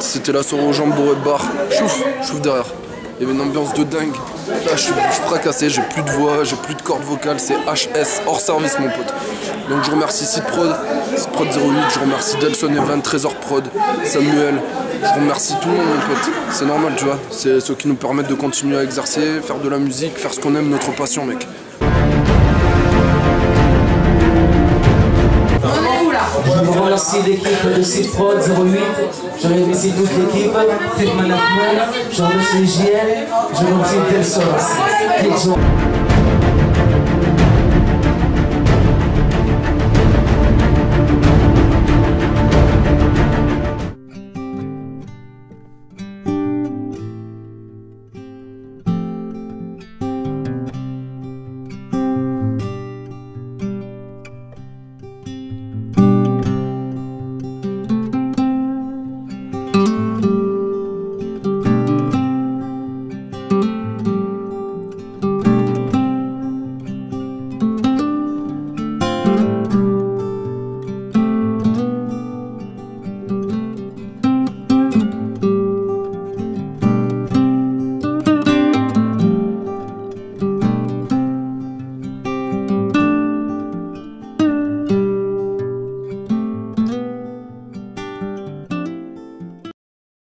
c'était la soirée aux jambes bourrées de bar. Chouf, chouf derrière. Il y avait une ambiance de dingue. Là, je suis, je suis fracassé, j'ai plus de voix, j'ai plus de cordes vocales, c'est HS, hors service, mon pote. Donc, je remercie Sid Prod, Prod 08, je remercie Delson Evan, Trésor Prod, Samuel. Je remercie tout le monde, mon pote. C'est normal, tu vois. C'est ceux qui nous permettent de continuer à exercer, faire de la musique, faire ce qu'on aime, notre passion, mec. Je veux remercier l'équipe de Citprod 08. Je remercie toute l'équipe, Fit Management. Je remercie JL. Je remercie Delson.